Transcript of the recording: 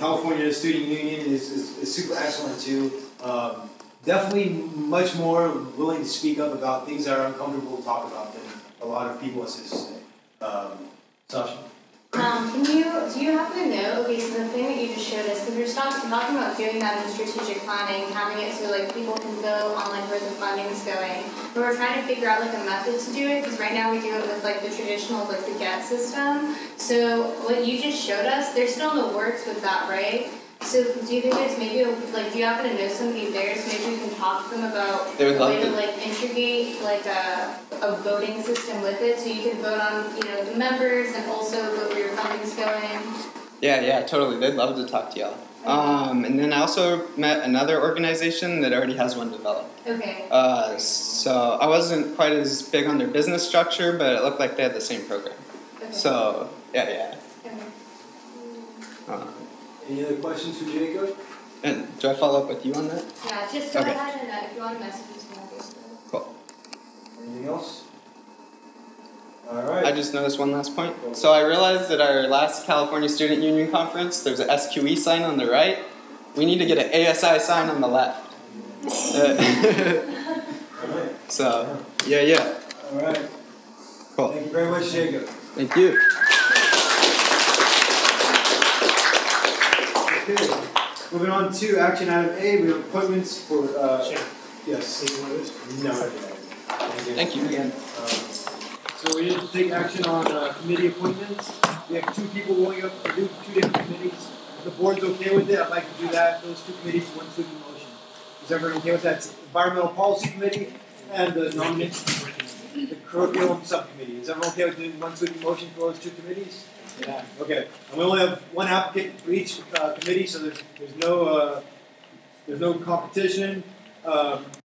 California Student Union is, is, is super excellent too. Um, definitely much more willing to speak up about things that are uncomfortable to talk about than a lot of people assist say. Um, Sasha? Um, can you, do you happen to know, so the thing that you just showed us, because talking about doing that in strategic planning, having it so like people can go on like where the funding's going, but we're trying to figure out like a method to do it, because right now we do it with like the traditional, like the GET system. So what you just showed us, they're still in the works with that, right? So do you think there's maybe, a, like, do you happen to know somebody there, so maybe we can talk to them about They would a way to to. like integrate like a, a voting system with it, so you can vote on, you know, the members and also vote where your funding's going? Yeah, yeah, totally. They'd love to talk to y'all. Um, and then I also met another organization that already has one developed. Okay. Uh, so I wasn't quite as big on their business structure, but it looked like they had the same program. Okay. So yeah, yeah. Okay. Uh, Any other questions for Jacob? and do I follow up with you on that? Yeah, just go Okay. ahead and uh, if you want to message us, we'll do it. Cool. Anything else? Alright. I just noticed one last point. So I realized at our last California Student Union conference, there's a SQE sign on the right. We need to get an ASI sign on the left. Uh, so yeah, yeah. Alright. Cool. Thank you very much, Jacob. Thank you. Okay. Moving on to action item A, we have appointments for, uh, Sure. yes. No. Thank you again. Um, So we need to take action on uh, committee appointments. We have two people going up to do two different committees. If the board's okay with it, I'd like to do that, those two committees, one sweeping motion. Is everyone okay with that? It's Environmental Policy Committee and the nomination, the curriculum subcommittee. Is everyone okay with doing one sweeping motion for those two committees? Yeah. Okay, and we only have one applicant for each uh, committee, so there's, there's no, uh, there's no competition. Um,